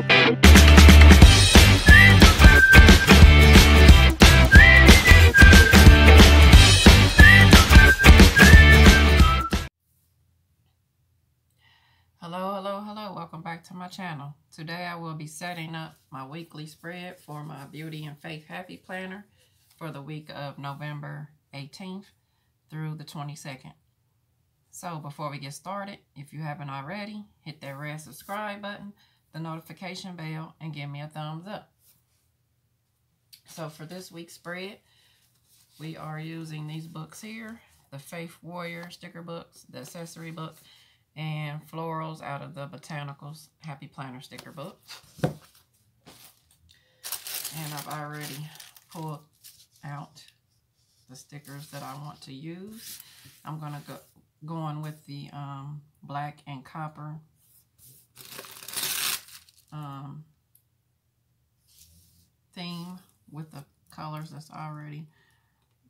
Hello, hello, hello. Welcome back to my channel. Today I will be setting up my weekly spread for my Beauty in Faith Happy Planner for the week of November 18th through the 22nd. So before we get started, if you haven't already, hit that red subscribe button, the notification bell, and give me a thumbs up. So for this week's spread, we are using these books here, the Faith Warrior sticker books, the accessory book, and florals out of the Botanicals Happy Planner sticker book. And I've already pulled out the stickers that I want to use. I'm going to go going with the um, black and copper um, theme with the colors that's already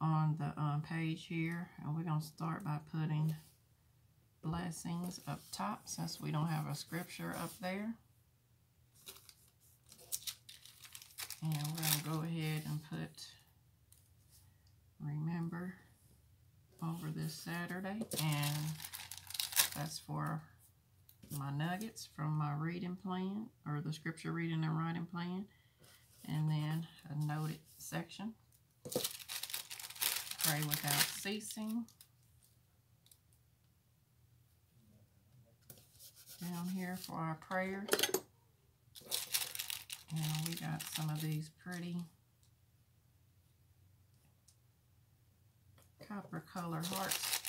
on the um, page here. And we're going to start by putting blessings up top since we don't have a scripture up there. And we're going to go ahead and put remember over this Saturday. And that's for nuggets from my reading plan or the scripture reading and writing plan. And then a noted section. Pray without ceasing. down here for our prayers. And we got some of these pretty copper color hearts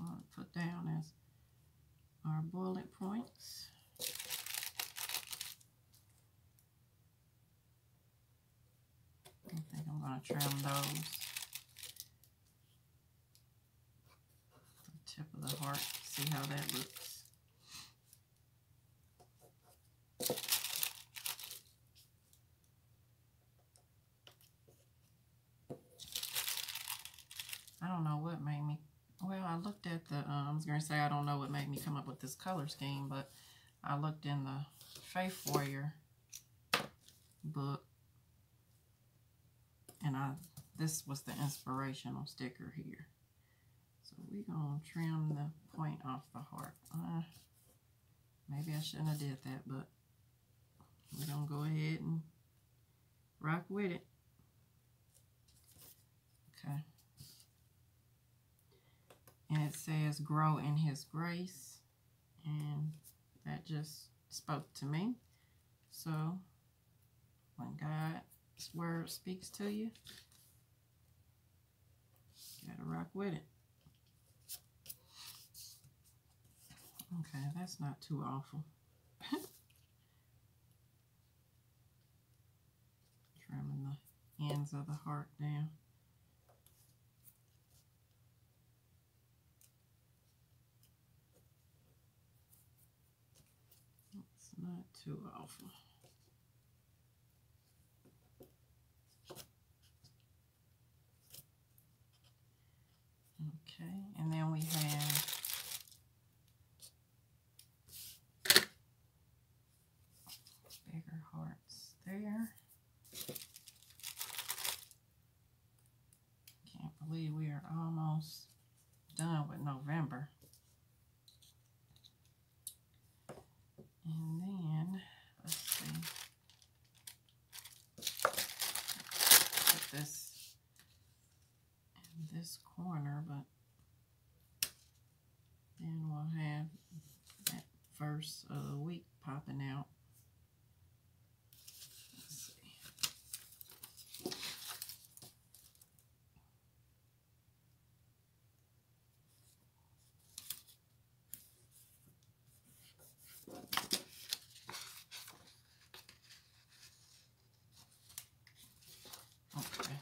I'll put down as our bullet points. I think I'm going to trim those. The tip of the heart, see how that looks. I don't know what made well, I looked at the, uh, I was going to say I don't know what made me come up with this color scheme, but I looked in the Faith Warrior book, and I, this was the inspirational sticker here. So we're going to trim the point off the heart. Uh, maybe I shouldn't have did that, but we're going to go ahead and rock with it. Okay and it says grow in his grace. And that just spoke to me. So when God's word speaks to you gotta rock with it. Okay that's not too awful trimming the ends of the heart down not too awful. Okay, and then we have bigger hearts there. Can't believe we are almost done with November. And then, let's see, put this in this corner, but then we'll have that of the uh, week popping out.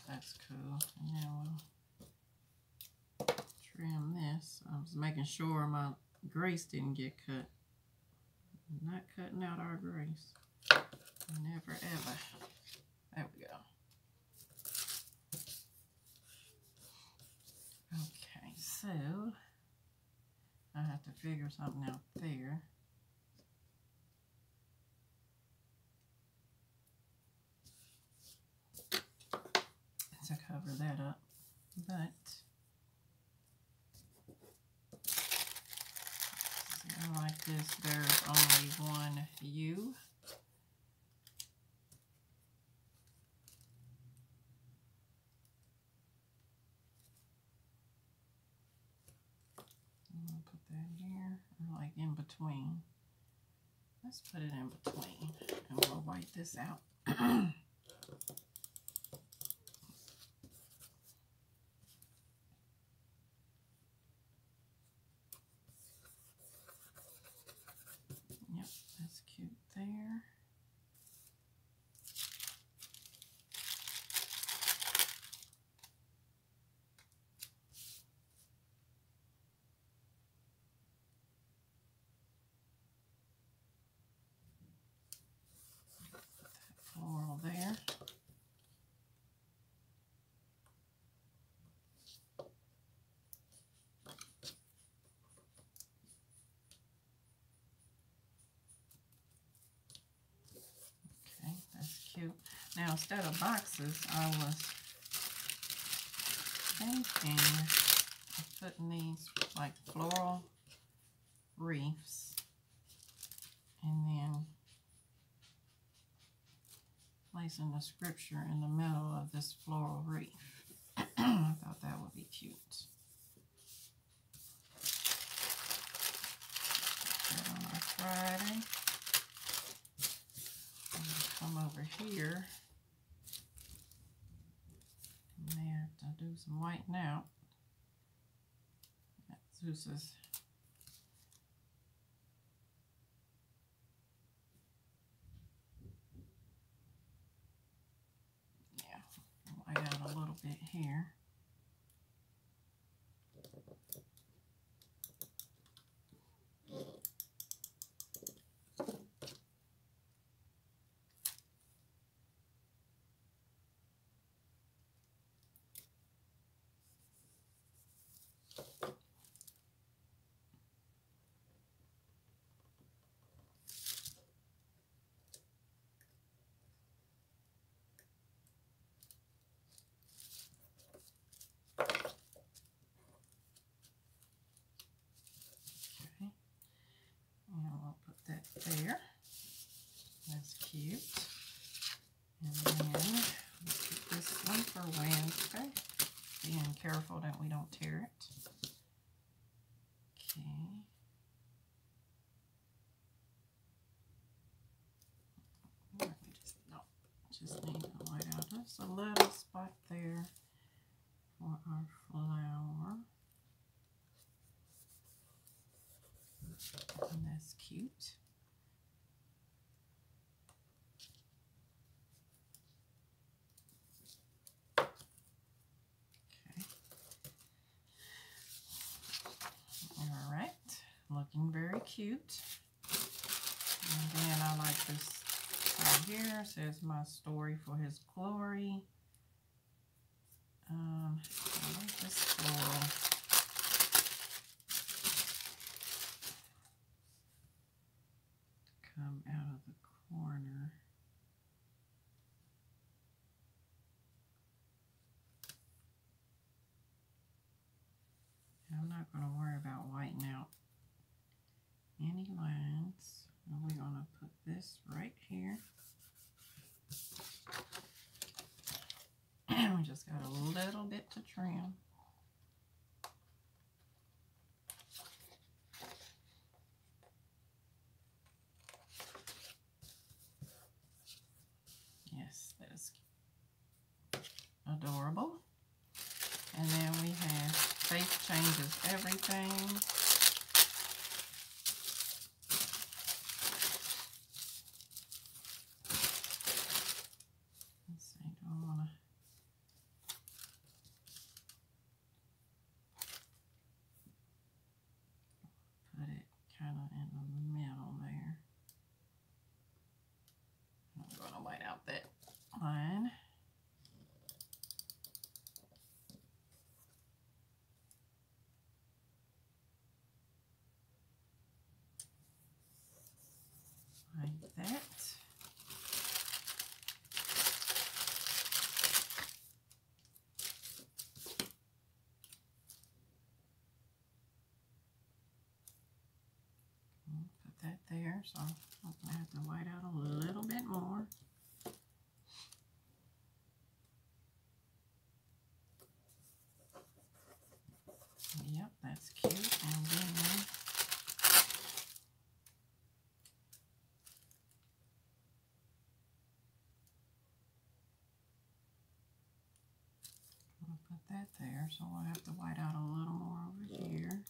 That's cool. Now, trim this. I was making sure my grace didn't get cut. I'm not cutting out our grease. Never ever. There we go. Okay, so I have to figure something out there. to cover that up, but like this, there's only one U. Put that here, like in between. Let's put it in between, and we'll wipe this out. Yep, that's cute there. floral there. Okay, that's cute. Now, instead of boxes, I was thinking of putting these like floral wreaths and then placing the scripture in the middle of this floral wreath. I thought that would be cute. Friday. come over here. May have to do some whitening out. That Zeus's white out a little bit here. There. That's cute. And then this one for Wednesday. Being careful that we don't tear it. Okay. We just, no, just need to white out just a little spot there for our flower. And that's cute. looking very cute. And then I like this right here. It says my story for his glory. Um, I like this floral. Come out of the corner. I'm not going to worry about whitening out any lines. And we're going to put this right here. And we just got a little bit to trim. Yes, that's adorable. And then we have Faith Changes Everything. like that. Put that there so I'm going to have to white out a little bit more. So we'll have to white out a little more over here.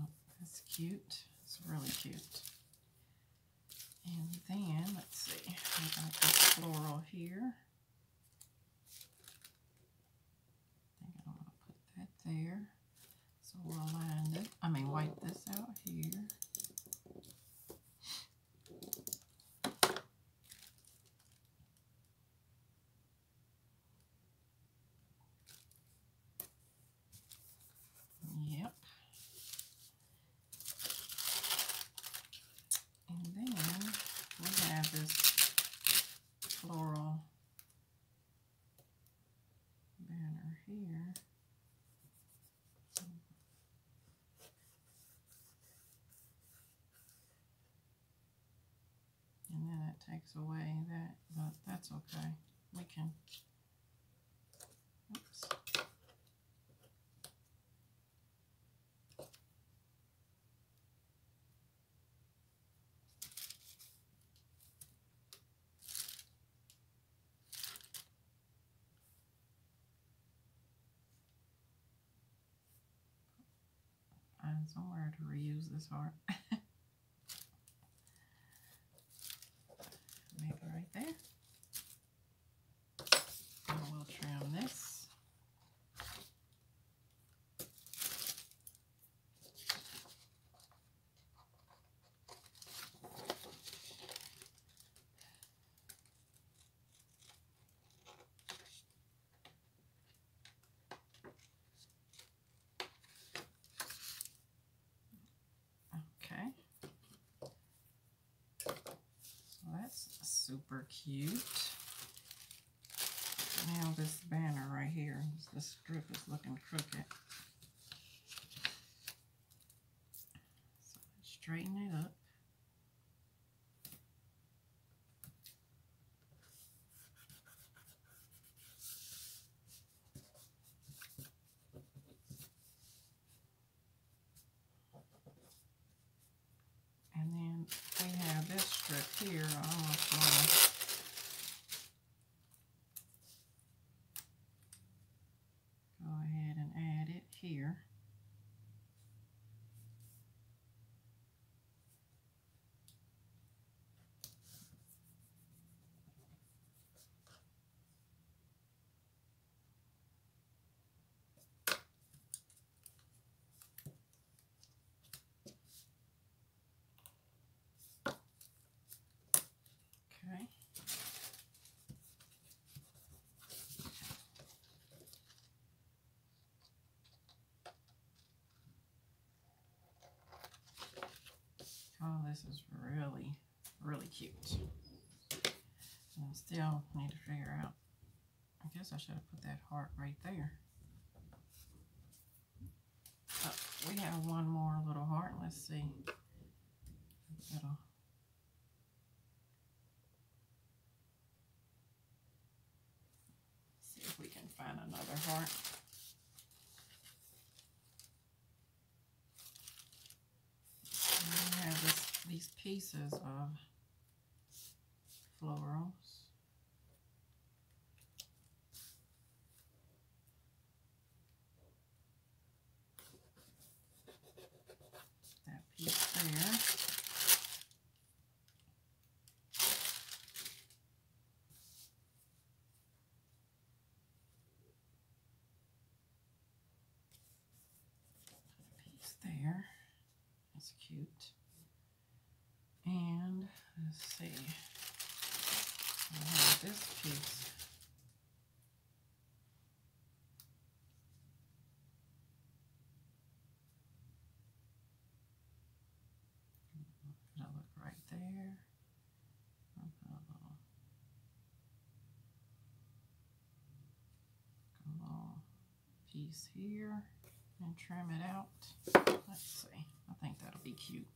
Oh, that's cute. It's really cute. And then, let's see, we got this floral here. I think I want to put that there. So we'll line it, I mean wipe this out here. Yep. And then we have this floral banner here. And then it takes away that, but that's okay. We can, oops. Find somewhere to reuse this heart. Maybe right there. And we'll trim this. Okay. So that's super cute. Now this banner right here, this strip is looking crooked. So let's straighten it up. And then we have this strip here. I almost want to go ahead and add it here. Okay. Oh, this is really, really cute. And I still need to figure out. I guess I should have put that heart right there. We have one more little heart. Let's see. It'll see if we can find another heart. And we have this, these pieces of florals. That piece there. piece there. That's cute. And let's see. this piece. Right there. Put a little piece here and trim it out. Let's see. I think that'll be cute.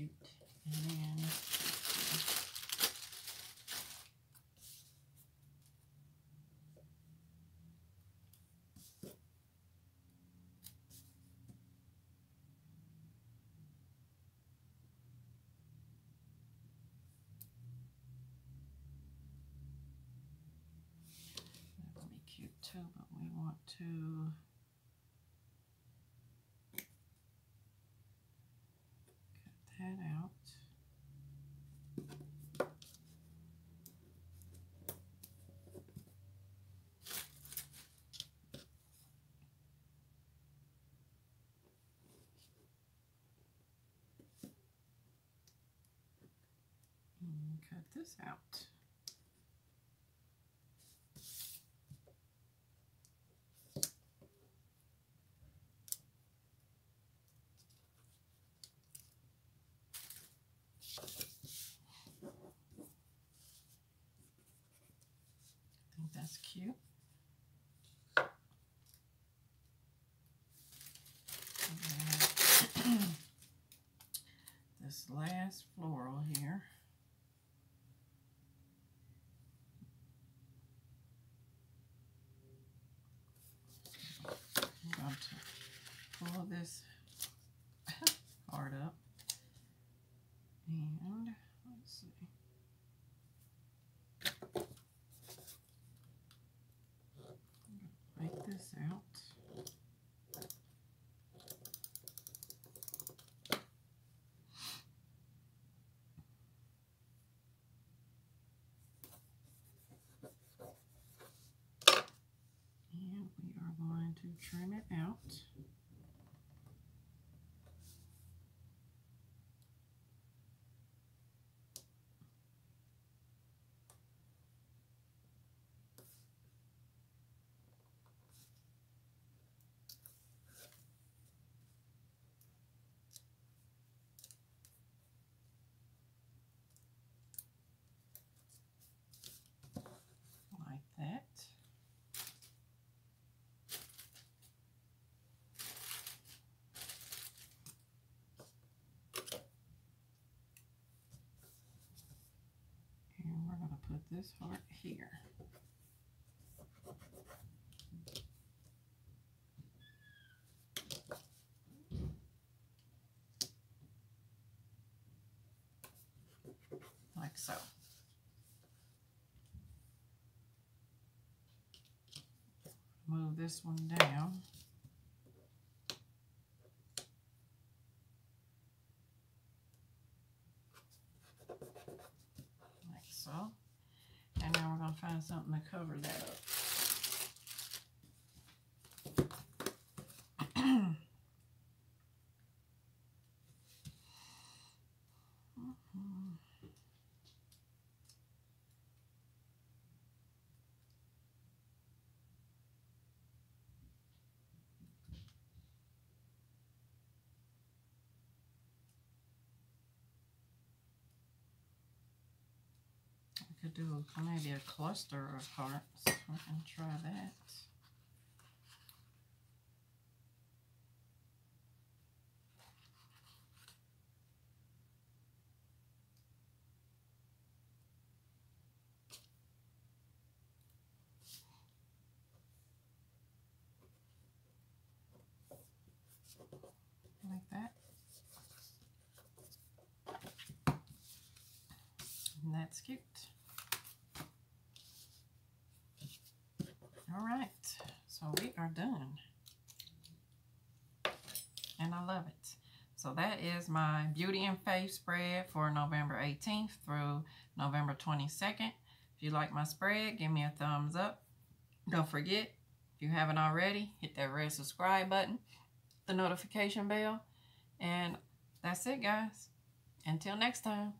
Cute. And be cute too, but we want to cut that out. And cut this out. I think that's cute. And then this last floral here. Going pull this part up and let's see. Make this out. And we are going to trim it out. like that. And we're going to put this heart here. Like so. move this one down. Like so. And now we're going to find something to cover that up. Mhm. I could do maybe a cluster of hearts. We can try that. Like that. That's cute. All right, so we are done. And I love it. So that is my Beauty in Faith spread for November 18th through November 22nd. If you like my spread, give me a thumbs up. Don't forget, if you haven't already, hit that red subscribe button, the notification bell. And that's it, guys. Until next time.